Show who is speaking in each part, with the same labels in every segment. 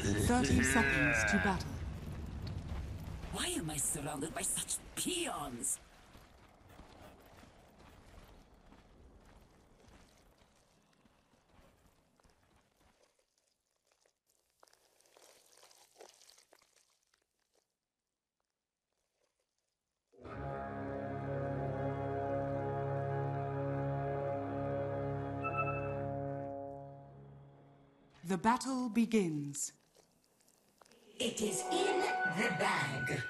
Speaker 1: 30 seconds to battle.
Speaker 2: Why am I surrounded by such peons?
Speaker 1: The battle begins.
Speaker 3: It is in the bag.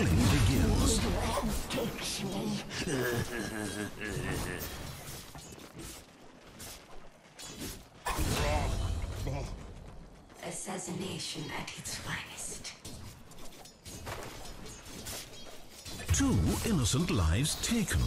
Speaker 4: Killing begins.
Speaker 3: Assassination at its finest.
Speaker 4: Two innocent lives taken.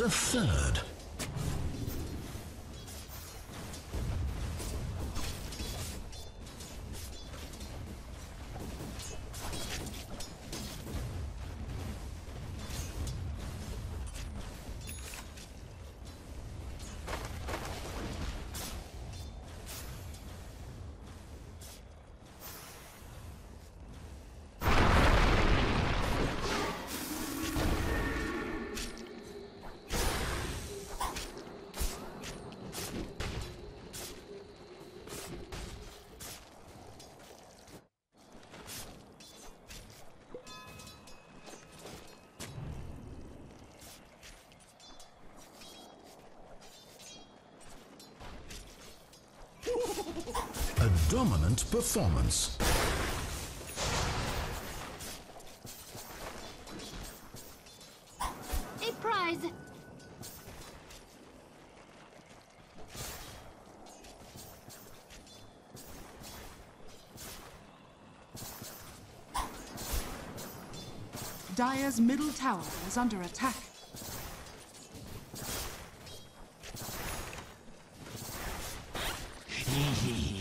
Speaker 4: A third. A dominant performance.
Speaker 5: A prize!
Speaker 1: Dire's middle tower is under attack.
Speaker 3: Jesus.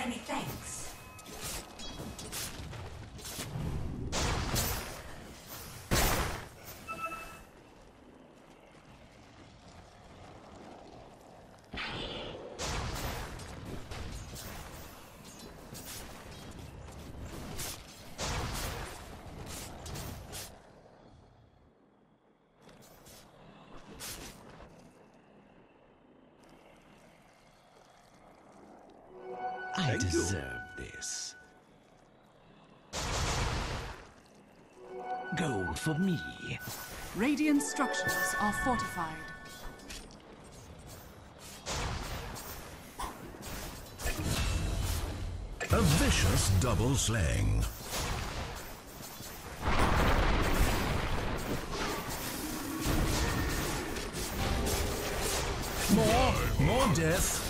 Speaker 3: Many thanks.
Speaker 4: I deserve this. Gold for me.
Speaker 1: Radiant structures are fortified.
Speaker 4: A vicious double slaying. More, more death.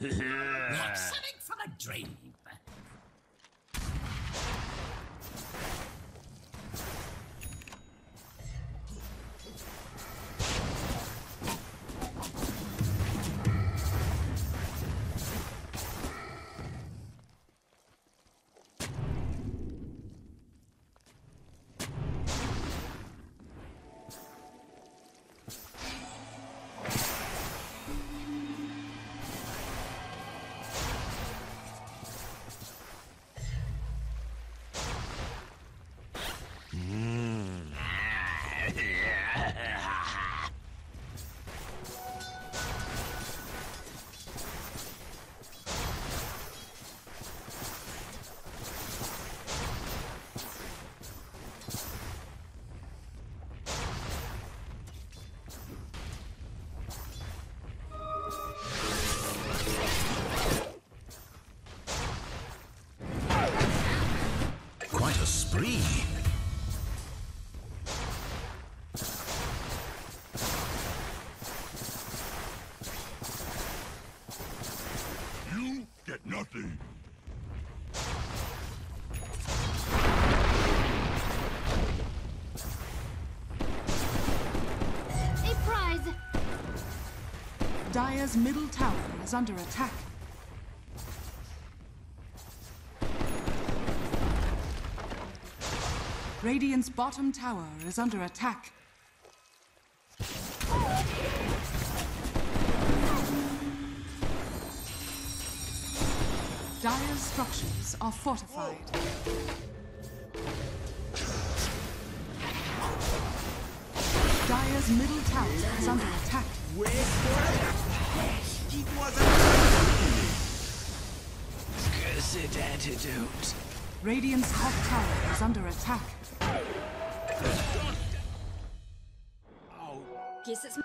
Speaker 6: Yeah.
Speaker 1: Dire's middle tower is under attack. Radiant's bottom tower is under attack. Dire's structures are fortified. Dire's middle tower is under attack.
Speaker 5: It was a
Speaker 6: cursed antidote.
Speaker 1: Radiant's top tower is under attack.
Speaker 7: Guess it's.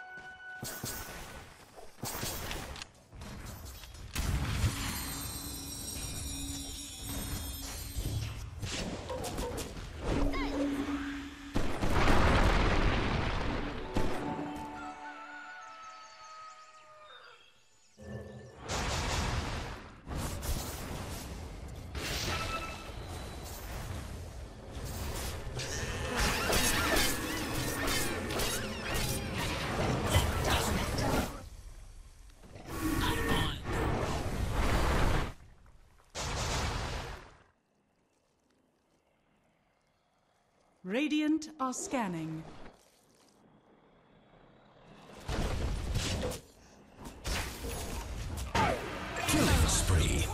Speaker 1: Radiant are scanning.
Speaker 4: Killing spree.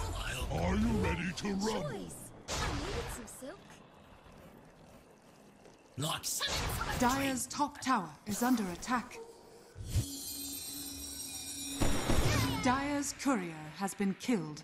Speaker 5: Are you ready to rumble?
Speaker 7: I needed some silk.
Speaker 2: Like something from
Speaker 1: top tower is under attack. Dire's courier has been killed.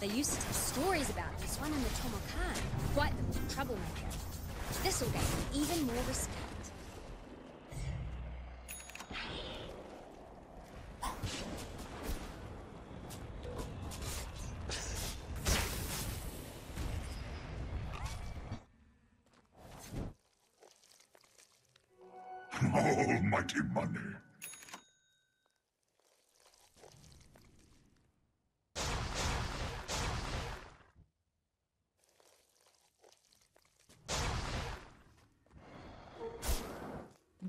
Speaker 7: They used to tell stories about this one in the Tomokan. Quite the troublemaker. This'll gain him even more respect.
Speaker 5: Oh, Almighty money.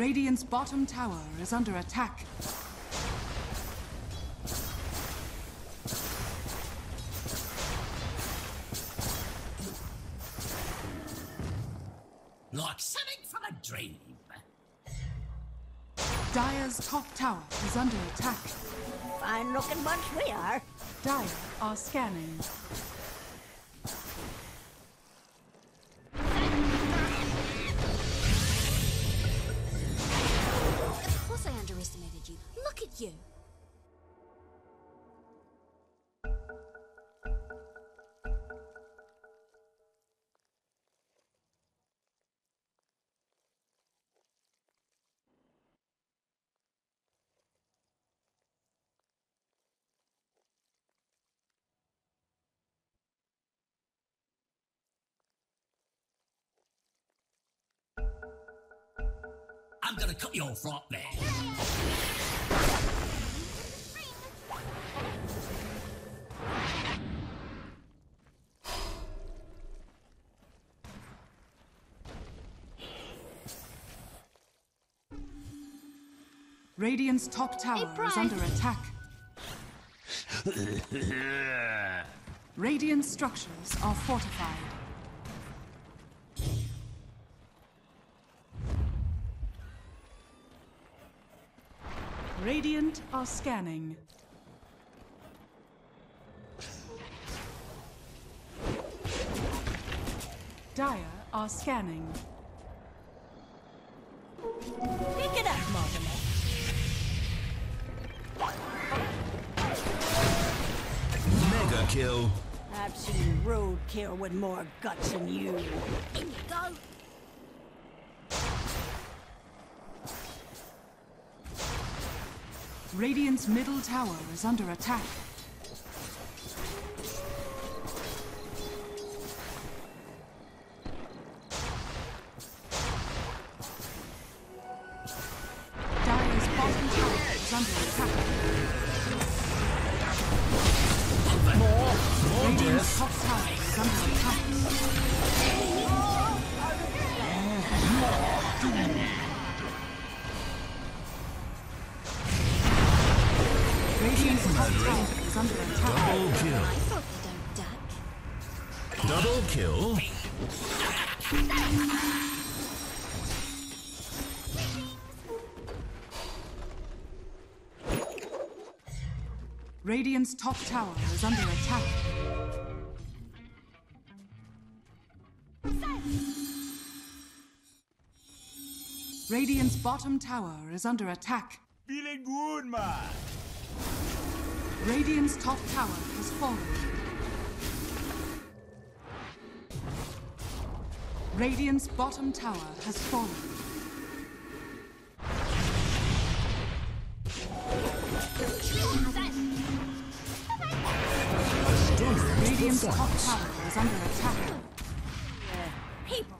Speaker 1: Radiant's bottom tower is under attack.
Speaker 2: like something from a dream.
Speaker 1: Dire's top tower is under attack.
Speaker 3: Fine looking bunch we are.
Speaker 1: Dyer are scanning.
Speaker 2: I'm gonna cut your front leg.
Speaker 1: Radiant's top tower is under attack. Radiant structures are fortified. Radiant are scanning. Dire are scanning.
Speaker 3: Pick it up, Mortimer.
Speaker 4: Mega kill.
Speaker 3: I've seen roadkill with more guts than you.
Speaker 7: In you go.
Speaker 1: Radiant's middle tower is under attack. Bottom tower is under attack. Radiant's top tower is under attack. Radiant's
Speaker 4: Double kill. Double kill.
Speaker 1: Radiant's top tower is under attack. Radiant's bottom tower is under attack.
Speaker 8: Feeling good, man.
Speaker 1: Radiant's top tower has fallen. Radiant's bottom tower has fallen. Radiant's top tower is under attack.
Speaker 3: People.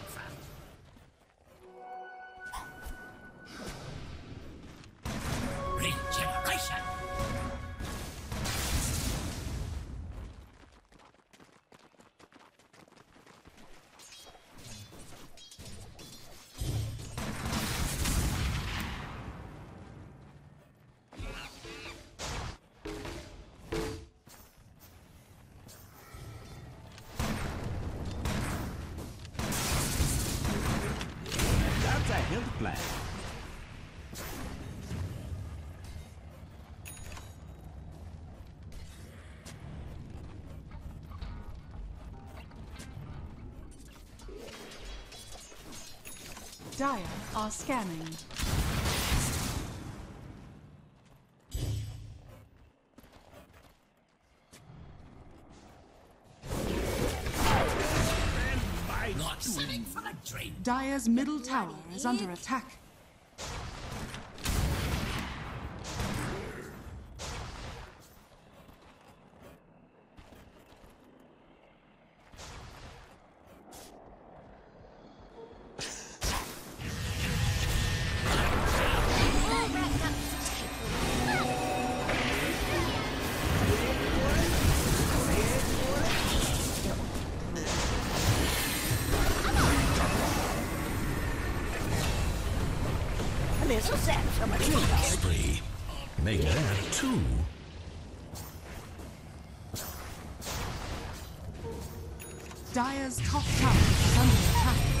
Speaker 1: Dire are scanning.
Speaker 2: Not setting for the dream.
Speaker 1: Dire's middle tower is under attack.
Speaker 4: Two.
Speaker 1: Dire's top tower is under attack.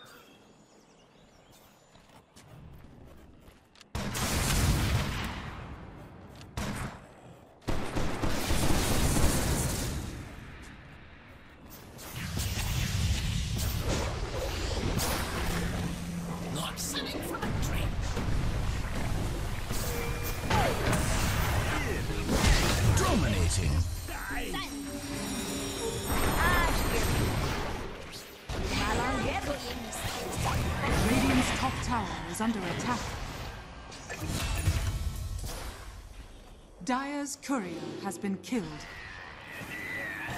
Speaker 4: Dominating.
Speaker 1: Radiant's top tower is under attack. Dire's courier has been killed.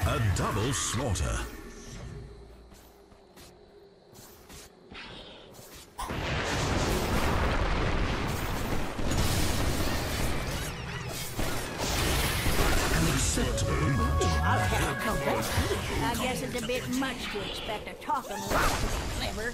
Speaker 4: A double slaughter.
Speaker 3: I guess it's a bit much to expect a talking rock to be clever.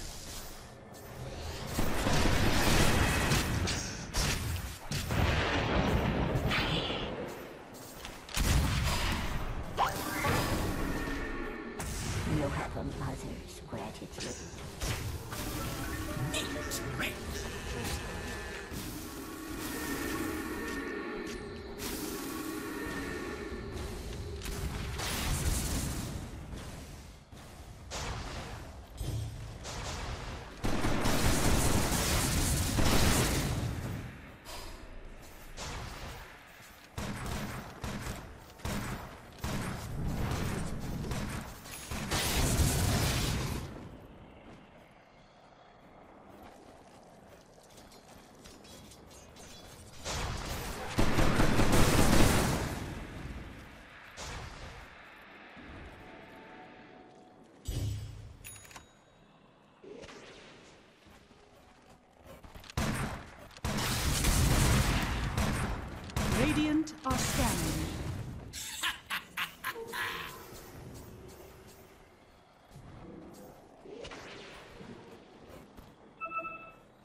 Speaker 1: Are scanning.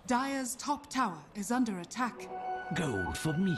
Speaker 1: Dire's top tower is under attack.
Speaker 6: Gold for me.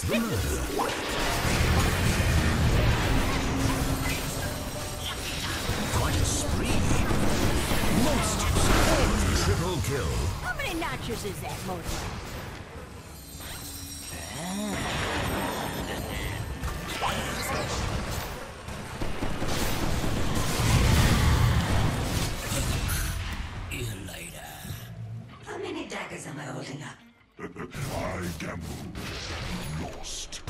Speaker 4: Quite a spree. Monsters. Triple kill.
Speaker 3: How many notches is that, Mortimer?
Speaker 2: How many daggers am I holding up?
Speaker 5: I gamble. Lost.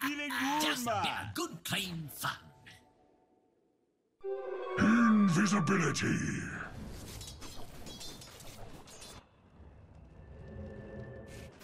Speaker 8: Feeling ah, good,
Speaker 2: Just a bit of good, clean fun.
Speaker 5: Invisibility.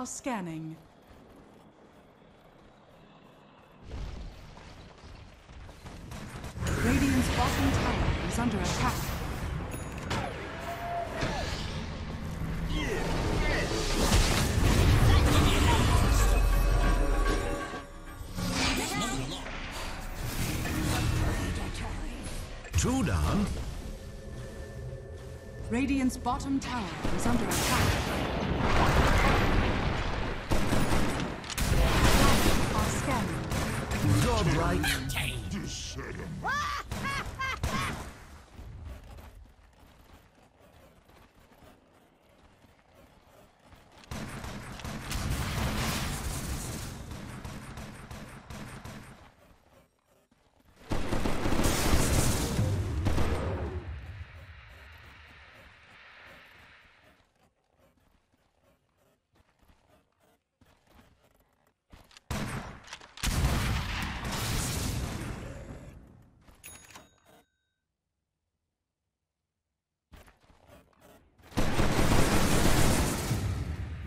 Speaker 1: are scanning. Radiant's bottom tower is under attack.
Speaker 4: Two down.
Speaker 1: Radiant's bottom tower is under attack. Scanning.
Speaker 4: Godlike.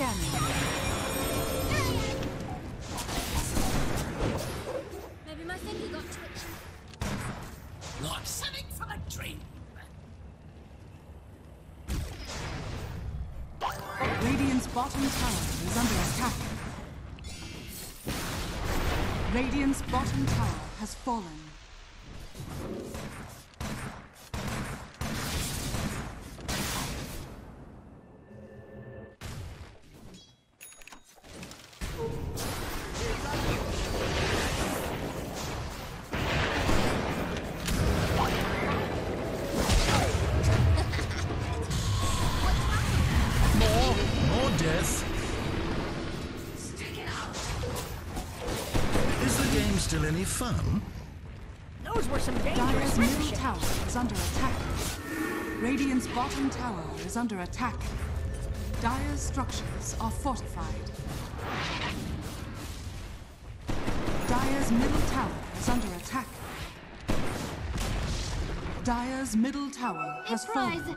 Speaker 1: Scanning.
Speaker 7: Maybe my finger got twitchy.
Speaker 2: Like something from a dream.
Speaker 1: Radiant's bottom tower is under attack. Radiant's bottom tower has fallen.
Speaker 4: Still?
Speaker 3: Those were some dangerous
Speaker 1: Dire's middle tower is under attack. Radiant's bottom tower is under attack. Dire's structures are fortified. Dire's middle tower is under attack. Dire's middle tower has
Speaker 7: Surprise!
Speaker 1: fallen.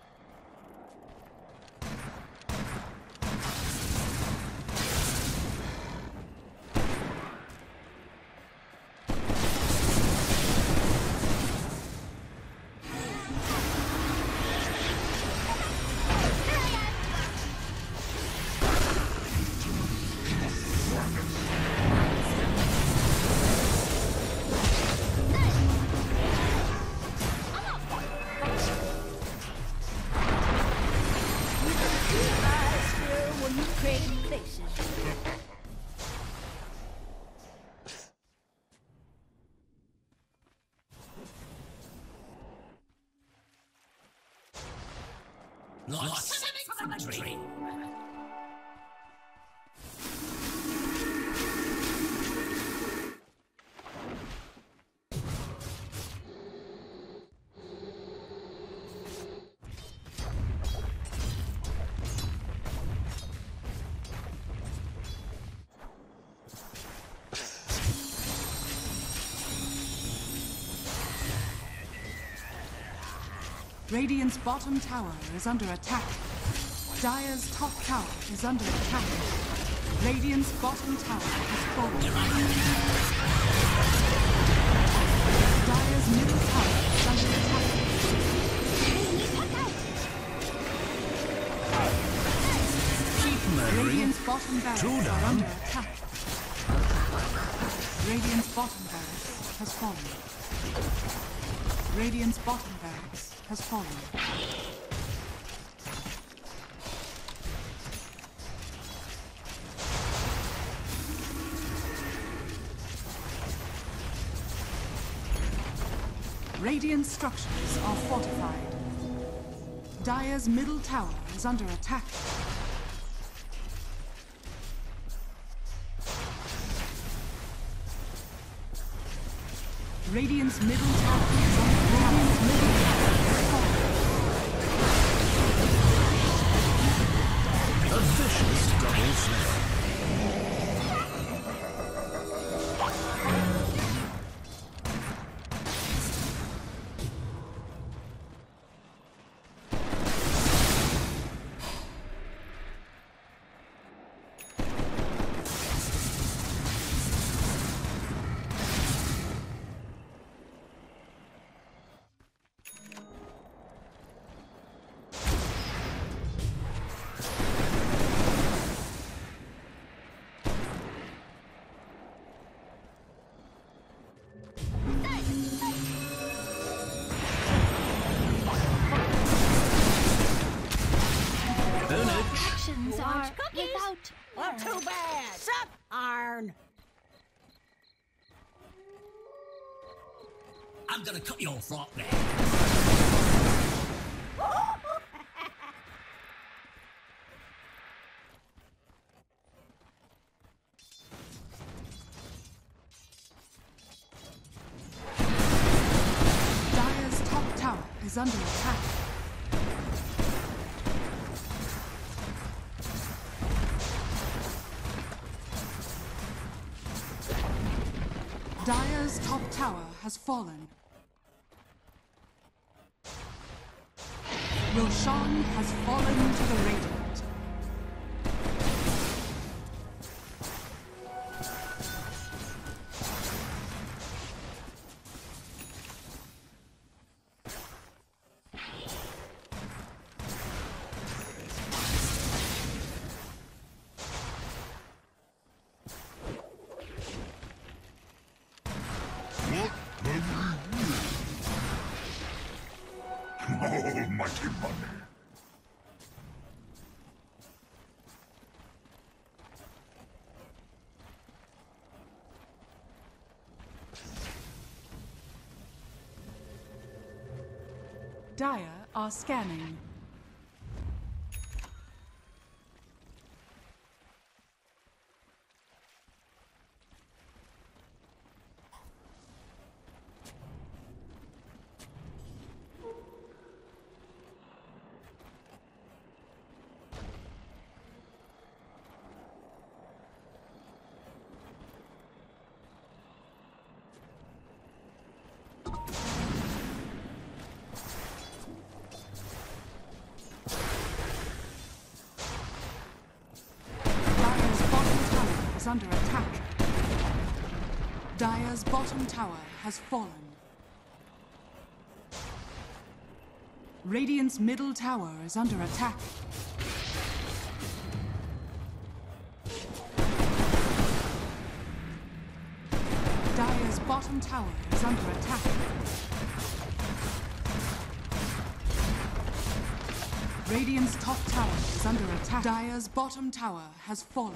Speaker 2: Lots of
Speaker 1: Radiant's bottom tower is under attack. Dire's top tower is under attack. Radiant's bottom tower has fallen. Dire's middle tower is under attack. Radiant's bottom barracks are under attack. Radiant's bottom barracks has fallen. Radiant's bottom barracks has fallen. Radiant structures are fortified. Dire's middle tower is under attack. Radiant's middle tower is under Radiant's
Speaker 6: Not too bad. Sup, Iron.
Speaker 2: I'm gonna cut your throat now.
Speaker 1: Dire's top tower is under attack. Has fallen. Roshan has fallen to the Radiant.
Speaker 5: Almighty money.
Speaker 1: Dire are scanning. Dire's bottom tower is under attack. Dire's bottom tower has fallen. Radiant's middle tower is under attack. Dire's bottom tower is under attack. Radiant's top tower is under attack. Dire's bottom tower has fallen.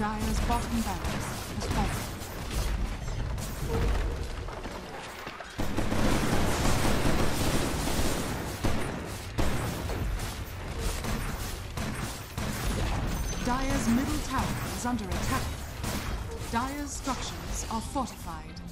Speaker 1: Dire's bottom barracks has fallen. Dire's middle tower is under attack. Dire's structures are fortified.